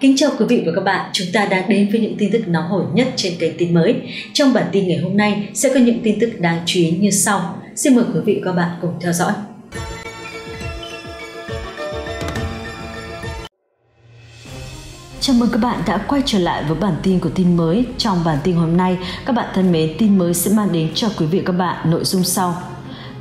Kính chào quý vị và các bạn, chúng ta đang đến với những tin tức nóng hổi nhất trên kênh tin mới. Trong bản tin ngày hôm nay sẽ có những tin tức đáng chú ý như sau. Xin mời quý vị và các bạn cùng theo dõi. Chào mừng các bạn đã quay trở lại với bản tin của tin mới. Trong bản tin hôm nay, các bạn thân mến, tin mới sẽ mang đến cho quý vị và các bạn nội dung sau.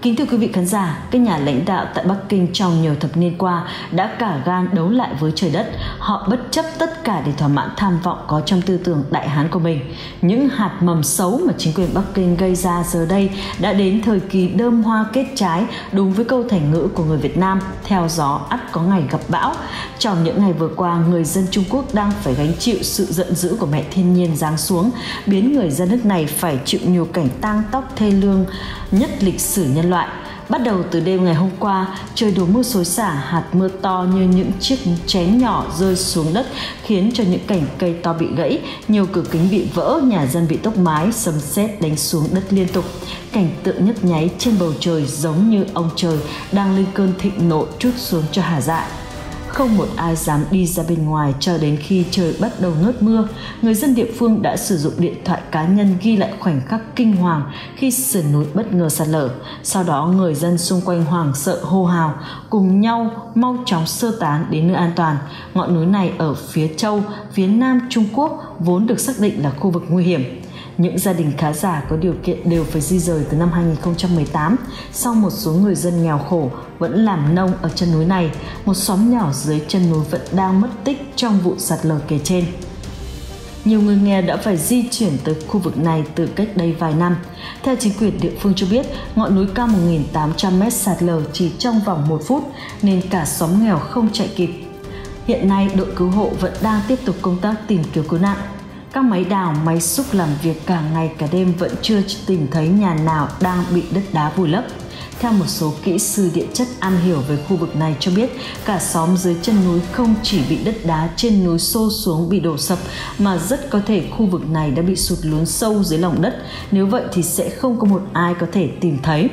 Kính thưa quý vị khán giả, các nhà lãnh đạo tại Bắc Kinh trong nhiều thập niên qua đã cả gan đấu lại với trời đất. Họ bất chấp tất cả để thỏa mãn tham vọng có trong tư tưởng đại hán của mình. Những hạt mầm xấu mà chính quyền Bắc Kinh gây ra giờ đây đã đến thời kỳ đơm hoa kết trái đúng với câu thành ngữ của người Việt Nam theo gió ắt có ngày gặp bão. Trong những ngày vừa qua, người dân Trung Quốc đang phải gánh chịu sự giận dữ của mẹ thiên nhiên giáng xuống, biến người dân nước này phải chịu nhiều cảnh tang tóc thê lương nhất lịch sử nhân loại. Bắt đầu từ đêm ngày hôm qua, trời đổ mưa xối xả, hạt mưa to như những chiếc chén nhỏ rơi xuống đất khiến cho những cảnh cây to bị gãy, nhiều cửa kính bị vỡ, nhà dân bị tốc mái, sấm sét đánh xuống đất liên tục. Cảnh tượng nhấp nháy trên bầu trời giống như ông trời đang lên cơn thịnh nộ trút xuống cho hà dạ. Không một ai dám đi ra bên ngoài cho đến khi trời bắt đầu ngớt mưa. Người dân địa phương đã sử dụng điện thoại cá nhân ghi lại khoảnh khắc kinh hoàng khi sườn núi bất ngờ sạt lở. Sau đó người dân xung quanh hoảng sợ hô hào, cùng nhau mau chóng sơ tán đến nơi an toàn. Ngọn núi này ở phía châu, phía nam Trung Quốc vốn được xác định là khu vực nguy hiểm những gia đình khá giả có điều kiện đều phải di rời từ năm 2018. Sau một số người dân nghèo khổ vẫn làm nông ở chân núi này, một xóm nhỏ dưới chân núi vẫn đang mất tích trong vụ sạt lở kể trên. Nhiều người nghèo đã phải di chuyển tới khu vực này từ cách đây vài năm. Theo chính quyền địa phương cho biết, ngọn núi cao 1.800m sạt lở chỉ trong vòng một phút nên cả xóm nghèo không chạy kịp. Hiện nay, đội cứu hộ vẫn đang tiếp tục công tác tìm kiếm cứu nạn. Các máy đào, máy xúc làm việc cả ngày cả đêm vẫn chưa tìm thấy nhà nào đang bị đất đá vùi lấp. Theo một số kỹ sư địa chất am hiểu về khu vực này cho biết, cả xóm dưới chân núi không chỉ bị đất đá trên núi xô xuống bị đổ sập mà rất có thể khu vực này đã bị sụt lún sâu dưới lòng đất. Nếu vậy thì sẽ không có một ai có thể tìm thấy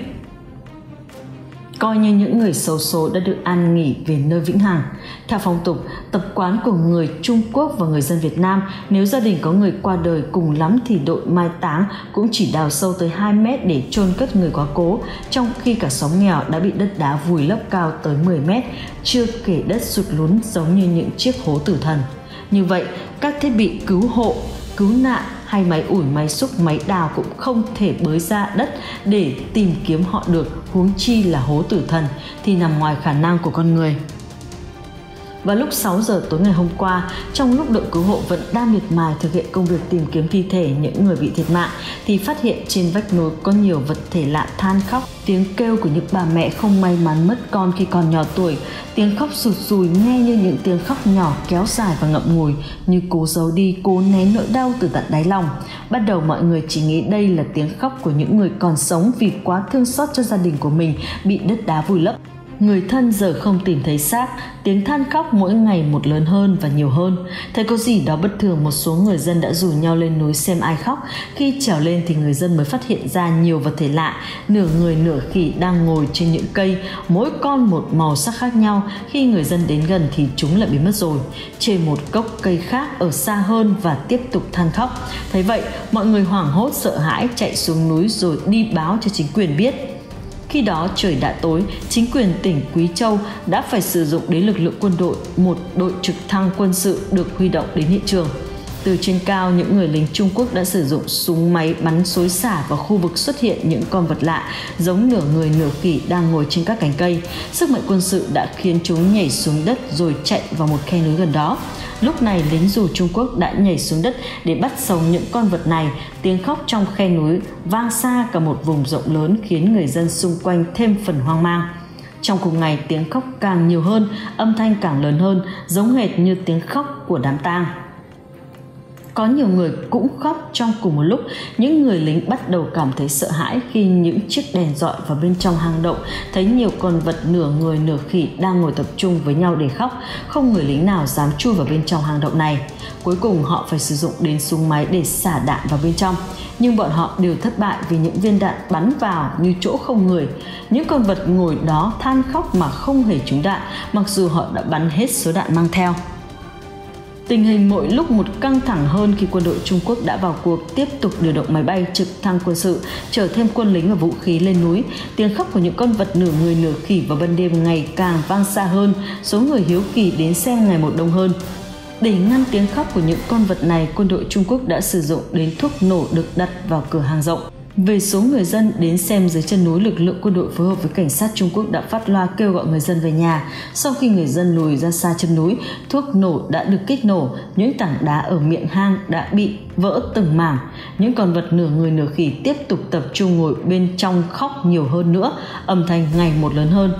coi như những người xấu số đã được an nghỉ về nơi vĩnh hằng. Theo phong tục, tập quán của người Trung Quốc và người dân Việt Nam, nếu gia đình có người qua đời cùng lắm thì đội mai táng cũng chỉ đào sâu tới 2 mét để chôn cất người quá cố, trong khi cả xóm nghèo đã bị đất đá vùi lấp cao tới 10 mét, chưa kể đất sụt lún giống như những chiếc hố tử thần. Như vậy, các thiết bị cứu hộ, cứu nạn hay máy ủi, máy xúc, máy đào cũng không thể bới ra đất để tìm kiếm họ được, huống chi là hố tử thần thì nằm ngoài khả năng của con người vào lúc 6 giờ tối ngày hôm qua, trong lúc đội cứu hộ vẫn đang miệt mài thực hiện công việc tìm kiếm thi thể những người bị thiệt mạng, thì phát hiện trên vách núi có nhiều vật thể lạ than khóc, tiếng kêu của những bà mẹ không may mắn mất con khi còn nhỏ tuổi, tiếng khóc sụt sùi nghe như những tiếng khóc nhỏ kéo dài và ngậm ngùi, như cố giấu đi, cố nén nỗi đau từ tận đáy lòng. Bắt đầu mọi người chỉ nghĩ đây là tiếng khóc của những người còn sống vì quá thương xót cho gia đình của mình bị đất đá vùi lấp người thân giờ không tìm thấy xác, tiếng than khóc mỗi ngày một lớn hơn và nhiều hơn. Thấy có gì đó bất thường, một số người dân đã rủ nhau lên núi xem ai khóc. Khi trèo lên thì người dân mới phát hiện ra nhiều vật thể lạ. Nửa người nửa khỉ đang ngồi trên những cây, mỗi con một màu sắc khác nhau. Khi người dân đến gần thì chúng lại biến mất rồi. Trên một cốc cây khác ở xa hơn và tiếp tục than khóc. Thấy vậy, mọi người hoảng hốt, sợ hãi, chạy xuống núi rồi đi báo cho chính quyền biết khi đó trời đã tối, chính quyền tỉnh Quý Châu đã phải sử dụng đến lực lượng quân đội, một đội trực thăng quân sự được huy động đến hiện trường. Từ trên cao, những người lính Trung Quốc đã sử dụng súng máy bắn xối xả vào khu vực xuất hiện những con vật lạ, giống nửa người nửa khỉ đang ngồi trên các cành cây. Sức mạnh quân sự đã khiến chúng nhảy xuống đất rồi chạy vào một khe núi gần đó. Lúc này lính dù Trung Quốc đã nhảy xuống đất để bắt sống những con vật này, tiếng khóc trong khe núi vang xa cả một vùng rộng lớn khiến người dân xung quanh thêm phần hoang mang. Trong cùng ngày tiếng khóc càng nhiều hơn, âm thanh càng lớn hơn, giống hệt như tiếng khóc của đám tang. Có nhiều người cũng khóc trong cùng một lúc, những người lính bắt đầu cảm thấy sợ hãi khi những chiếc đèn dọi vào bên trong hang động, thấy nhiều con vật nửa người nửa khỉ đang ngồi tập trung với nhau để khóc, không người lính nào dám chui vào bên trong hang động này. Cuối cùng họ phải sử dụng đến súng máy để xả đạn vào bên trong nhưng bọn họ đều thất bại vì những viên đạn bắn vào như chỗ không người. Những con vật ngồi đó than khóc mà không hề trúng đạn, mặc dù họ đã bắn hết số đạn mang theo. Tình hình mỗi lúc một căng thẳng hơn khi quân đội Trung Quốc đã vào cuộc tiếp tục điều động máy bay trực thăng quân sự, chở thêm quân lính và vũ khí lên núi. Tiếng khóc của những con vật nửa người nửa khỉ vào ban đêm ngày càng vang xa hơn, số người hiếu kỳ đến xem ngày một đông hơn. Để ngăn tiếng khóc của những con vật này, quân đội Trung Quốc đã sử dụng đến thuốc nổ được đặt vào cửa hàng rộng. Về số người dân đến xem dưới chân núi, lực lượng quân đội phối hợp với cảnh sát Trung Quốc đã phát loa kêu gọi người dân về nhà. Sau khi người dân lùi ra xa chân núi, thuốc nổ đã được kích nổ, những tảng đá ở miệng hang đã bị vỡ từng mảng. Những con vật nửa người nửa khỉ tiếp tục tập trung ngồi bên trong khóc nhiều hơn nữa, âm thanh ngày một lớn hơn.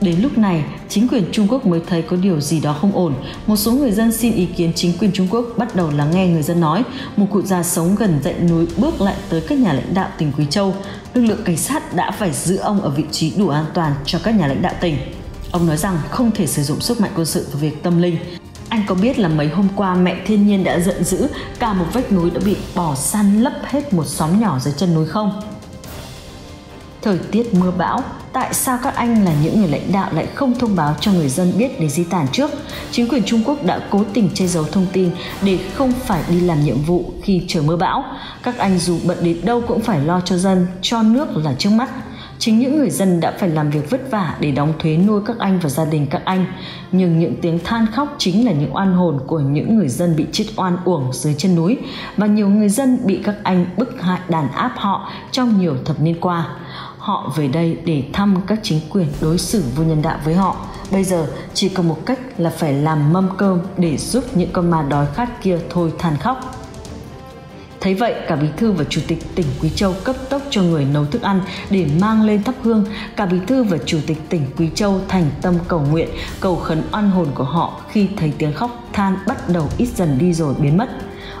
Đến lúc này, chính quyền Trung Quốc mới thấy có điều gì đó không ổn. Một số người dân xin ý kiến chính quyền Trung Quốc bắt đầu lắng nghe người dân nói. Một cụ già sống gần dãy núi bước lại tới các nhà lãnh đạo tỉnh Quý Châu. Lực lượng cảnh sát đã phải giữ ông ở vị trí đủ an toàn cho các nhà lãnh đạo tỉnh. Ông nói rằng không thể sử dụng sức mạnh quân sự vào việc tâm linh. Anh có biết là mấy hôm qua mẹ thiên nhiên đã giận dữ, cả một vách núi đã bị bỏ săn lấp hết một xóm nhỏ dưới chân núi không? Thời tiết mưa bão, tại sao các anh là những người lãnh đạo lại không thông báo cho người dân biết để di tản trước? Chính quyền Trung Quốc đã cố tình che giấu thông tin để không phải đi làm nhiệm vụ khi trời mưa bão. Các anh dù bận đến đâu cũng phải lo cho dân, cho nước là trước mắt. Chính những người dân đã phải làm việc vất vả để đóng thuế nuôi các anh và gia đình các anh. Nhưng những tiếng than khóc chính là những oan hồn của những người dân bị chết oan uổng dưới chân núi và nhiều người dân bị các anh bức hại đàn áp họ trong nhiều thập niên qua họ về đây để thăm các chính quyền đối xử vô nhân đạo với họ bây giờ chỉ còn một cách là phải làm mâm cơm để giúp những con ma đói khát kia thôi than khóc Thấy vậy, cả bí thư và chủ tịch tỉnh Quý Châu cấp tốc cho người nấu thức ăn để mang lên thắp hương. Cả bí thư và chủ tịch tỉnh Quý Châu thành tâm cầu nguyện, cầu khấn oan hồn của họ khi thấy tiếng khóc than bắt đầu ít dần đi rồi biến mất.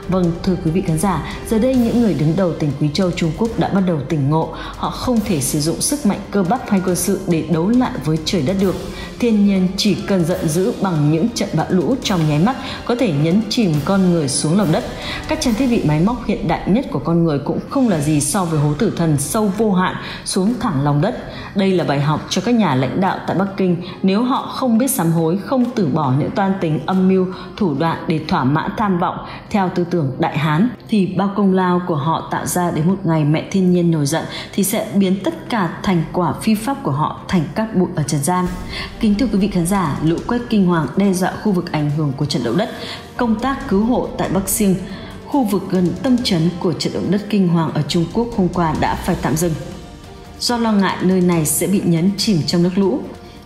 Vâng, thưa quý vị khán giả, giờ đây những người đứng đầu tỉnh Quý Châu Trung Quốc đã bắt đầu tỉnh ngộ. Họ không thể sử dụng sức mạnh cơ bắp hay quân sự để đấu lại với trời đất được. Thiên nhiên chỉ cần giận dữ bằng những trận bão lũ trong nháy mắt có thể nhấn chìm con người xuống lòng đất. Các trang thiết bị máy móc hiện đại nhất của con người cũng không là gì so với hố tử thần sâu vô hạn xuống thẳng lòng đất. Đây là bài học cho các nhà lãnh đạo tại Bắc Kinh nếu họ không biết sám hối, không từ bỏ những toan tính âm mưu, thủ đoạn để thỏa mãn tham vọng theo tư tưởng tưởng Đại Hán thì bao công lao của họ tạo ra đến một ngày mẹ thiên nhiên nổi giận thì sẽ biến tất cả thành quả phi pháp của họ thành cát bụi ở trần gian. Kính thưa quý vị khán giả, lũ quét kinh hoàng đe dọa khu vực ảnh hưởng của trận động đất, công tác cứu hộ tại Bắc Siêng, khu vực gần tâm chấn của trận động đất kinh hoàng ở Trung Quốc hôm qua đã phải tạm dừng. Do lo ngại nơi này sẽ bị nhấn chìm trong nước lũ,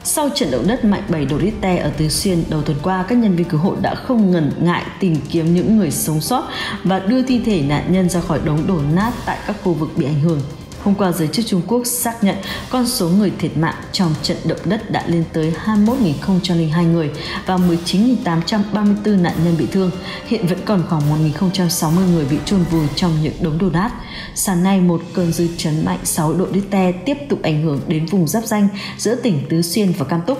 sau trận động đất mạnh 7 độ Richter ở Tứ Xuyên đầu tuần qua, các nhân viên cứu hộ đã không ngần ngại tìm kiếm những người sống sót và đưa thi thể nạn nhân ra khỏi đống đổ nát tại các khu vực bị ảnh hưởng. Hôm qua, giới chức Trung Quốc xác nhận con số người thiệt mạng trong trận động đất đã lên tới 21.002 người và 19.834 nạn nhân bị thương. Hiện vẫn còn khoảng 1.060 người bị chôn vùi trong những đống đổ nát. Sáng nay, một cơn dư chấn mạnh 6 độ Richter tiếp tục ảnh hưởng đến vùng giáp danh giữa tỉnh Tứ Xuyên và Cam Túc.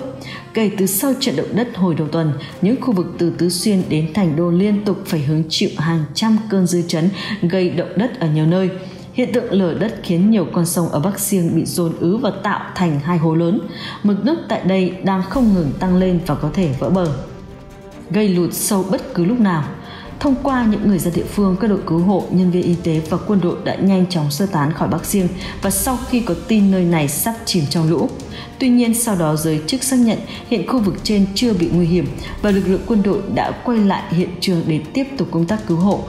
Kể từ sau trận động đất hồi đầu tuần, những khu vực từ Tứ Xuyên đến Thành Đô liên tục phải hứng chịu hàng trăm cơn dư chấn gây động đất ở nhiều nơi. Hiện tượng lở đất khiến nhiều con sông ở Bắc Siêng bị dồn ứ và tạo thành hai hố lớn. Mực nước tại đây đang không ngừng tăng lên và có thể vỡ bờ. Gây lụt sâu bất cứ lúc nào. Thông qua những người dân địa phương, các đội cứu hộ, nhân viên y tế và quân đội đã nhanh chóng sơ tán khỏi Bắc Siêng và sau khi có tin nơi này sắp chìm trong lũ. Tuy nhiên, sau đó giới chức xác nhận hiện khu vực trên chưa bị nguy hiểm và lực lượng quân đội đã quay lại hiện trường để tiếp tục công tác cứu hộ.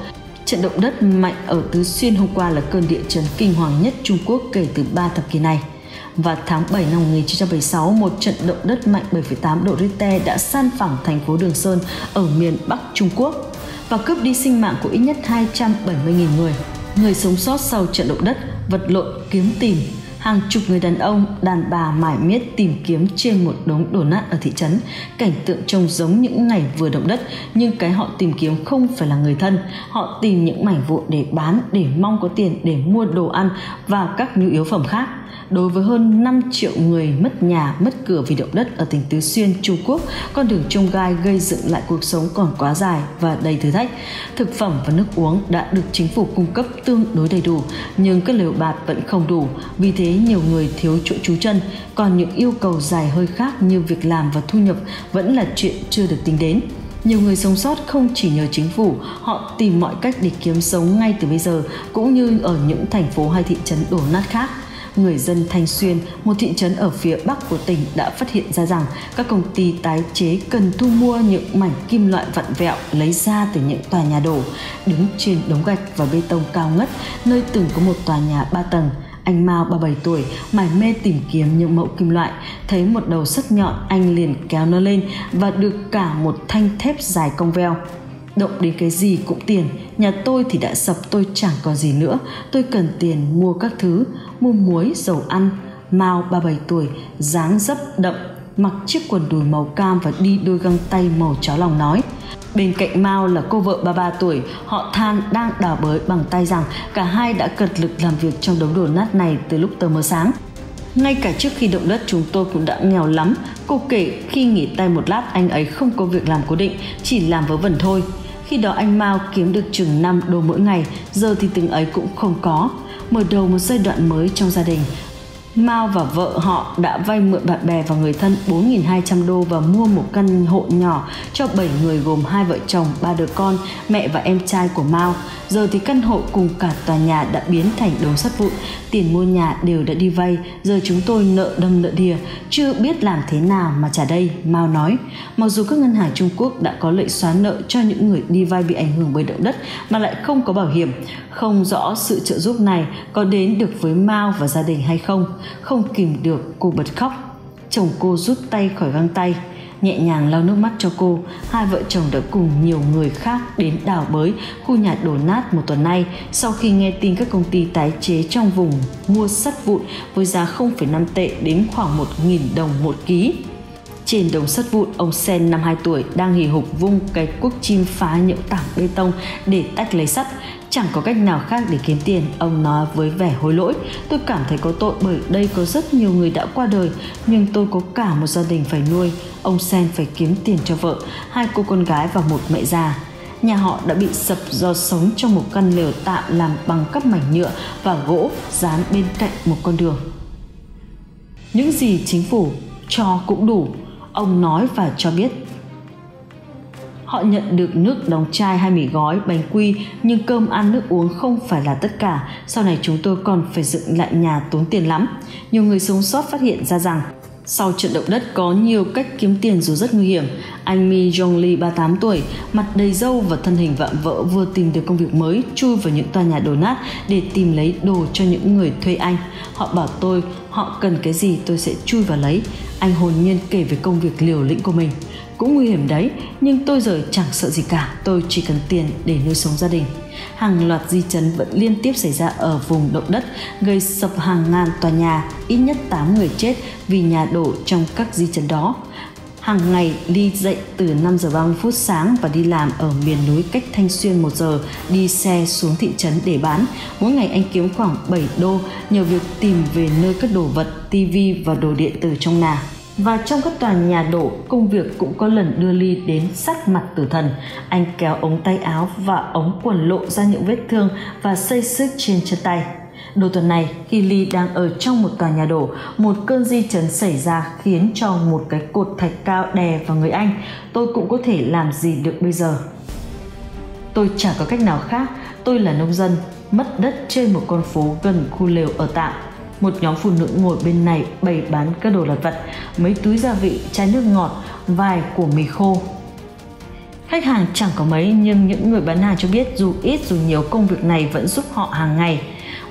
Trận động đất mạnh ở Tứ Xuyên hôm qua là cơn địa chấn kinh hoàng nhất Trung Quốc kể từ 3 thập kỷ này. Và tháng 7 năm 1976, một trận động đất mạnh 7,8 độ Richter đã san phẳng thành phố Đường Sơn ở miền Bắc Trung Quốc và cướp đi sinh mạng của ít nhất 270.000 người. Người sống sót sau trận động đất vật lộn kiếm tìm hàng chục người đàn ông, đàn bà mải miết tìm kiếm trên một đống đổ nát ở thị trấn. Cảnh tượng trông giống những ngày vừa động đất, nhưng cái họ tìm kiếm không phải là người thân. Họ tìm những mảnh vụn để bán, để mong có tiền để mua đồ ăn và các nhu yếu phẩm khác đối với hơn 5 triệu người mất nhà, mất cửa vì động đất ở tỉnh Tứ Xuyên, Trung Quốc, con đường trông gai gây dựng lại cuộc sống còn quá dài và đầy thử thách. Thực phẩm và nước uống đã được chính phủ cung cấp tương đối đầy đủ, nhưng các lều bạt vẫn không đủ, vì thế nhiều người thiếu chỗ trú chân, còn những yêu cầu dài hơi khác như việc làm và thu nhập vẫn là chuyện chưa được tính đến. Nhiều người sống sót không chỉ nhờ chính phủ, họ tìm mọi cách để kiếm sống ngay từ bây giờ, cũng như ở những thành phố hay thị trấn đổ nát khác người dân Thanh Xuyên, một thị trấn ở phía bắc của tỉnh đã phát hiện ra rằng các công ty tái chế cần thu mua những mảnh kim loại vặn vẹo lấy ra từ những tòa nhà đổ, đứng trên đống gạch và bê tông cao ngất, nơi từng có một tòa nhà ba tầng. Anh Mao 37 tuổi mải mê tìm kiếm những mẫu kim loại, thấy một đầu sắt nhọn anh liền kéo nó lên và được cả một thanh thép dài cong veo. Động đến cái gì cũng tiền, nhà tôi thì đã sập tôi chẳng còn gì nữa, tôi cần tiền mua các thứ, mua muối, dầu ăn. Mao 37 tuổi, dáng dấp đậm, mặc chiếc quần đùi màu cam và đi đôi găng tay màu chó lòng nói. Bên cạnh Mao là cô vợ 33 tuổi, họ than đang đào bới bằng tay rằng cả hai đã cật lực làm việc trong đống đổ nát này từ lúc tờ mờ sáng. Ngay cả trước khi động đất chúng tôi cũng đã nghèo lắm. Cô kể khi nghỉ tay một lát anh ấy không có việc làm cố định, chỉ làm vớ vẩn thôi. Khi đó anh Mao kiếm được chừng 5 đô mỗi ngày, giờ thì từng ấy cũng không có. Mở đầu một giai đoạn mới trong gia đình, Mao và vợ họ đã vay mượn bạn bè và người thân 4.200 đô và mua một căn hộ nhỏ cho 7 người gồm hai vợ chồng, ba đứa con, mẹ và em trai của Mao. Giờ thì căn hộ cùng cả tòa nhà đã biến thành đống sắt vụn, tiền mua nhà đều đã đi vay, giờ chúng tôi nợ đâm nợ đìa, chưa biết làm thế nào mà trả đây, Mao nói. Mặc dù các ngân hàng Trung Quốc đã có lệnh xóa nợ cho những người đi vay bị ảnh hưởng bởi động đất mà lại không có bảo hiểm, không rõ sự trợ giúp này có đến được với Mao và gia đình hay không không kìm được cô bật khóc. Chồng cô rút tay khỏi găng tay nhẹ nhàng lau nước mắt cho cô. Hai vợ chồng đã cùng nhiều người khác đến đào bới khu nhà đổ nát một tuần nay. Sau khi nghe tin các công ty tái chế trong vùng mua sắt vụn với giá 0,5 tệ đến khoảng 1.000 đồng một ký. Trên đống sắt vụn, ông Sen năm 2 tuổi đang hì hục vung cái cuốc chim phá những tảng bê tông để tách lấy sắt. Chẳng có cách nào khác để kiếm tiền, ông nói với vẻ hối lỗi. Tôi cảm thấy có tội bởi đây có rất nhiều người đã qua đời, nhưng tôi có cả một gia đình phải nuôi. Ông Sen phải kiếm tiền cho vợ, hai cô con gái và một mẹ già. Nhà họ đã bị sập do sống trong một căn lều tạm làm bằng các mảnh nhựa và gỗ dán bên cạnh một con đường. Những gì chính phủ cho cũng đủ, ông nói và cho biết Họ nhận được nước đóng chai hay mì gói, bánh quy, nhưng cơm ăn nước uống không phải là tất cả. Sau này chúng tôi còn phải dựng lại nhà tốn tiền lắm. Nhiều người sống sót phát hiện ra rằng sau trận động đất có nhiều cách kiếm tiền dù rất nguy hiểm. Anh Mi Jong Lee 38 tuổi, mặt đầy râu và thân hình vạm vỡ vừa tìm được công việc mới, chui vào những tòa nhà đổ nát để tìm lấy đồ cho những người thuê anh. Họ bảo tôi họ cần cái gì tôi sẽ chui vào lấy. Anh hồn nhiên kể về công việc liều lĩnh của mình cũng nguy hiểm đấy nhưng tôi giờ chẳng sợ gì cả. Tôi chỉ cần tiền để nuôi sống gia đình. Hàng loạt di chấn vẫn liên tiếp xảy ra ở vùng động đất gây sập hàng ngàn tòa nhà ít nhất 8 người chết vì nhà đổ trong các di chấn đó. Hàng ngày đi dậy từ 5 giờ 30 phút sáng và đi làm ở miền núi cách Thanh Xuyên 1 giờ, đi xe xuống thị trấn để bán. Mỗi ngày anh kiếm khoảng 7 đô nhờ việc tìm về nơi cất đồ vật, tivi và đồ điện tử trong nhà và trong các tòa nhà đổ công việc cũng có lần đưa ly đến sát mặt tử thần anh kéo ống tay áo và ống quần lộ ra những vết thương và xây sức trên chân tay Đầu tuần này, khi Ly đang ở trong một tòa nhà đổ, một cơn di chấn xảy ra khiến cho một cái cột thạch cao đè vào người anh. Tôi cũng có thể làm gì được bây giờ? Tôi chẳng có cách nào khác. Tôi là nông dân, mất đất trên một con phố gần khu lều ở tạm một nhóm phụ nữ ngồi bên này bày bán các đồ lặt vặt, mấy túi gia vị, chai nước ngọt, vài của mì khô. Khách hàng chẳng có mấy nhưng những người bán hàng cho biết dù ít dù nhiều công việc này vẫn giúp họ hàng ngày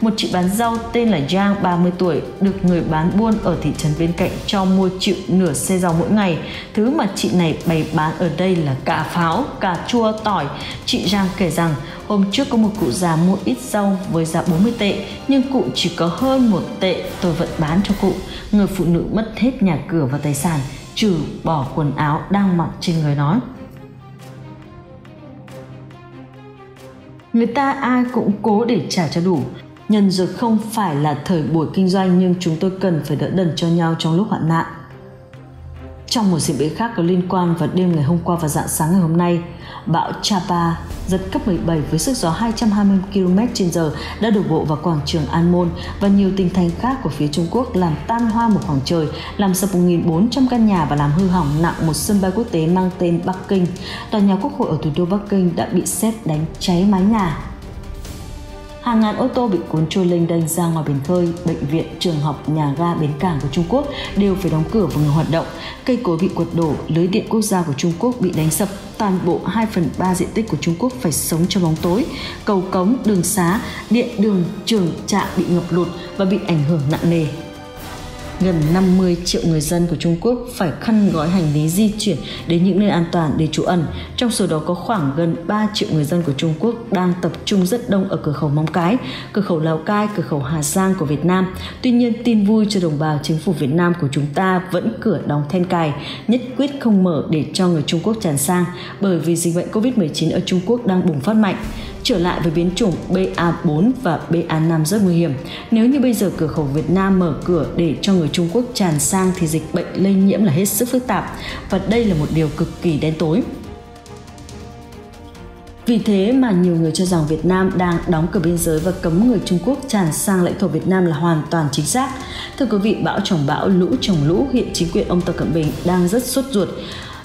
một chị bán rau tên là Giang 30 tuổi được người bán buôn ở thị trấn bên cạnh cho mua chịu nửa xe rau mỗi ngày. Thứ mà chị này bày bán ở đây là cà pháo, cà chua, tỏi. Chị Giang kể rằng hôm trước có một cụ già mua ít rau với giá 40 tệ nhưng cụ chỉ có hơn một tệ tôi vẫn bán cho cụ. Người phụ nữ mất hết nhà cửa và tài sản trừ bỏ quần áo đang mặc trên người nói. Người ta ai cũng cố để trả cho đủ Nhân dược không phải là thời buổi kinh doanh nhưng chúng tôi cần phải đỡ đần cho nhau trong lúc hoạn nạn. Trong một diễn biến khác có liên quan vào đêm ngày hôm qua và dạng sáng ngày hôm nay, bão Chapa giật cấp 17 với sức gió 220 km/h đã đổ bộ vào quảng trường An Môn và nhiều tỉnh thành khác của phía Trung Quốc làm tan hoa một khoảng trời, làm sập 1.400 căn nhà và làm hư hỏng nặng một sân bay quốc tế mang tên Bắc Kinh. Tòa nhà quốc hội ở thủ đô Bắc Kinh đã bị xét đánh cháy mái nhà hàng ngàn ô tô bị cuốn trôi lênh đênh ra ngoài biển khơi, bệnh viện, trường học, nhà ga, bến cảng của Trung Quốc đều phải đóng cửa và ngừng hoạt động. Cây cối bị quật đổ, lưới điện quốc gia của Trung Quốc bị đánh sập, toàn bộ 2 phần 3 diện tích của Trung Quốc phải sống trong bóng tối. Cầu cống, đường xá, điện đường, trường, trạm bị ngập lụt và bị ảnh hưởng nặng nề gần 50 triệu người dân của Trung Quốc phải khăn gói hành lý di chuyển đến những nơi an toàn để trú ẩn. Trong số đó có khoảng gần 3 triệu người dân của Trung Quốc đang tập trung rất đông ở cửa khẩu Móng Cái, cửa khẩu Lào Cai, cửa khẩu Hà Giang của Việt Nam. Tuy nhiên, tin vui cho đồng bào chính phủ Việt Nam của chúng ta vẫn cửa đóng then cài, nhất quyết không mở để cho người Trung Quốc tràn sang bởi vì dịch bệnh COVID-19 ở Trung Quốc đang bùng phát mạnh trở lại với biến chủng BA4 và BA5 rất nguy hiểm. Nếu như bây giờ cửa khẩu Việt Nam mở cửa để cho người Trung Quốc tràn sang thì dịch bệnh lây nhiễm là hết sức phức tạp và đây là một điều cực kỳ đen tối. Vì thế mà nhiều người cho rằng Việt Nam đang đóng cửa biên giới và cấm người Trung Quốc tràn sang lãnh thổ Việt Nam là hoàn toàn chính xác. Thưa quý vị, bão chồng bão, lũ chồng lũ, hiện chính quyền ông Tập Cận Bình đang rất sốt ruột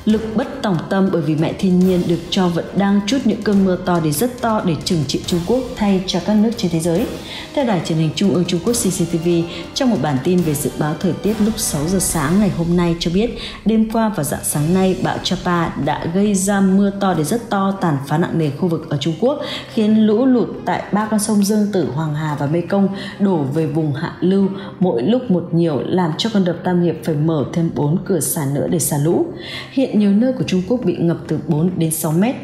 lực bất tòng tâm bởi vì mẹ thiên nhiên được cho vẫn đang chút những cơn mưa to đến rất to để trừng trị Trung Quốc thay cho các nước trên thế giới. Theo đài truyền hình Trung ương Trung Quốc CCTV, trong một bản tin về dự báo thời tiết lúc 6 giờ sáng ngày hôm nay cho biết, đêm qua và dạng sáng nay bão Chapa đã gây ra mưa to đến rất to tàn phá nặng nề khu vực ở Trung Quốc, khiến lũ lụt tại ba con sông Dương Tử, Hoàng Hà và Mê Công đổ về vùng hạ lưu mỗi lúc một nhiều làm cho con đập Tam Hiệp phải mở thêm 4 cửa xả nữa để xả lũ. Hiện nhiều nơi của Trung Quốc bị ngập từ 4 đến 6 mét.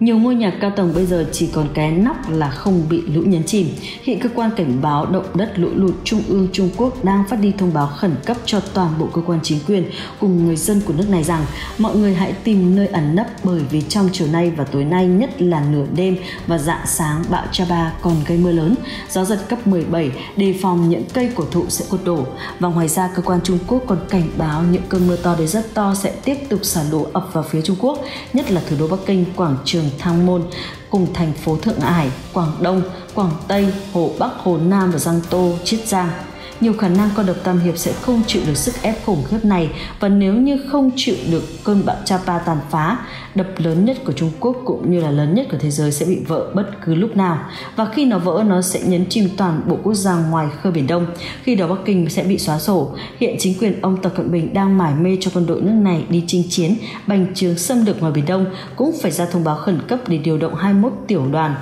Nhiều ngôi nhà cao tầng bây giờ chỉ còn cái nóc là không bị lũ nhấn chìm. Hiện cơ quan cảnh báo động đất lũ lụt Trung ương Trung Quốc đang phát đi thông báo khẩn cấp cho toàn bộ cơ quan chính quyền cùng người dân của nước này rằng mọi người hãy tìm nơi ẩn nấp bởi vì trong chiều nay và tối nay nhất là nửa đêm và dạng sáng bão Chaba còn gây mưa lớn, gió giật cấp 17 đề phòng những cây cổ thụ sẽ cột đổ. Và ngoài ra cơ quan Trung Quốc còn cảnh báo những cơn mưa to đến rất to sẽ tiếp tục xả lũ ập vào phía Trung Quốc, nhất là thủ đô Bắc Kinh, quảng trường Thang Môn cùng thành phố Thượng Hải, Quảng Đông, Quảng Tây, Hồ Bắc, Hồ Nam và Giang Tô, Chiết Giang nhiều khả năng con độc Tam Hiệp sẽ không chịu được sức ép khủng khiếp này và nếu như không chịu được cơn bão Chapa tàn phá, đập lớn nhất của Trung Quốc cũng như là lớn nhất của thế giới sẽ bị vỡ bất cứ lúc nào và khi nó vỡ nó sẽ nhấn chìm toàn bộ quốc gia ngoài khơi Biển Đông. Khi đó Bắc Kinh sẽ bị xóa sổ. Hiện chính quyền ông Tập Cận Bình đang mải mê cho quân đội nước này đi chinh chiến, bành trướng xâm lược ngoài Biển Đông cũng phải ra thông báo khẩn cấp để điều động 21 tiểu đoàn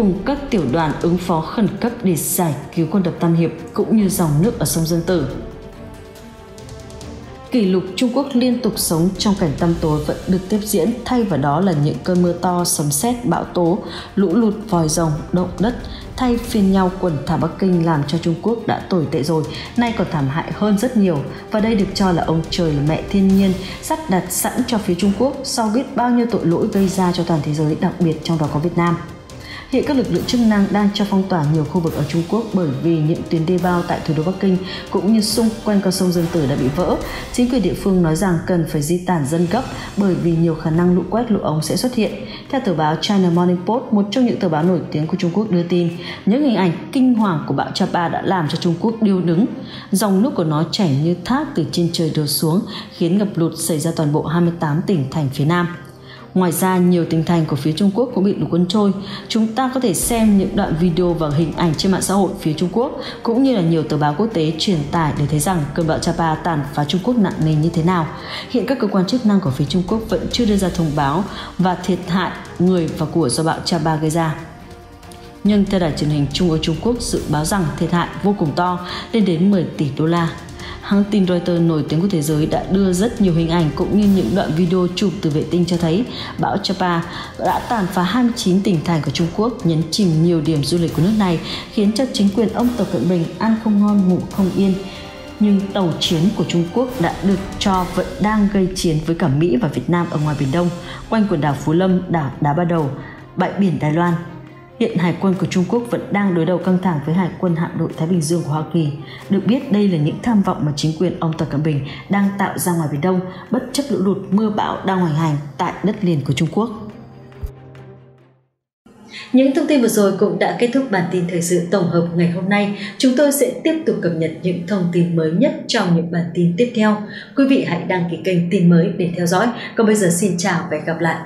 cùng các tiểu đoàn ứng phó khẩn cấp để giải cứu con đập Tam Hiệp cũng như dòng nước ở sông Dương Tử. Kỷ lục Trung Quốc liên tục sống trong cảnh tăm tối vẫn được tiếp diễn thay vào đó là những cơn mưa to, sấm sét, bão tố, lũ lụt, vòi rồng, động đất thay phiên nhau quần thả Bắc Kinh làm cho Trung Quốc đã tồi tệ rồi, nay còn thảm hại hơn rất nhiều. Và đây được cho là ông trời là mẹ thiên nhiên sắp đặt sẵn cho phía Trung Quốc sau biết bao nhiêu tội lỗi gây ra cho toàn thế giới, đặc biệt trong đó có Việt Nam. Hiện các lực lượng chức năng đang cho phong tỏa nhiều khu vực ở Trung Quốc bởi vì những tuyến đê bao tại thủ đô Bắc Kinh cũng như xung quanh con sông Dương Tử đã bị vỡ. Chính quyền địa phương nói rằng cần phải di tản dân gấp bởi vì nhiều khả năng lũ quét lũ ống sẽ xuất hiện. Theo tờ báo China Morning Post, một trong những tờ báo nổi tiếng của Trung Quốc đưa tin, những hình ảnh kinh hoàng của bão Chapa đã làm cho Trung Quốc điêu đứng. Dòng nước của nó chảy như thác từ trên trời đổ xuống, khiến ngập lụt xảy ra toàn bộ 28 tỉnh thành phía Nam. Ngoài ra, nhiều tỉnh thành của phía Trung Quốc cũng bị lục quân trôi. Chúng ta có thể xem những đoạn video và hình ảnh trên mạng xã hội phía Trung Quốc cũng như là nhiều tờ báo quốc tế truyền tải để thấy rằng cơn bão Chapa tàn phá Trung Quốc nặng nề như thế nào. Hiện các cơ quan chức năng của phía Trung Quốc vẫn chưa đưa ra thông báo và thiệt hại người và của do bão Chapa gây ra nhưng theo đài truyền hình Trung ương Trung Quốc dự báo rằng thiệt hại vô cùng to lên đến 10 tỷ đô la. Hãng tin Reuters nổi tiếng của thế giới đã đưa rất nhiều hình ảnh cũng như những đoạn video chụp từ vệ tinh cho thấy bão Chapa đã tàn phá 29 tỉnh thành của Trung Quốc, nhấn chìm nhiều điểm du lịch của nước này, khiến cho chính quyền ông Tập Cận Bình ăn không ngon ngủ không yên nhưng tàu chiến của Trung Quốc đã được cho vẫn đang gây chiến với cả Mỹ và Việt Nam ở ngoài Biển Đông, quanh quần đảo Phú Lâm, đảo Đá Ba Đầu, bãi biển Đài Loan hiện Hải quân của Trung Quốc vẫn đang đối đầu căng thẳng với Hải quân hạm đội Thái Bình Dương của Hoa Kỳ. Được biết, đây là những tham vọng mà chính quyền ông Tập Cận Bình đang tạo ra ngoài Biển Đông, bất chấp lũ lụt, mưa bão đang hoành hành tại đất liền của Trung Quốc. Những thông tin vừa rồi cũng đã kết thúc bản tin thời sự tổng hợp ngày hôm nay. Chúng tôi sẽ tiếp tục cập nhật những thông tin mới nhất trong những bản tin tiếp theo. Quý vị hãy đăng ký kênh tin mới để theo dõi. Còn bây giờ xin chào và hẹn gặp lại.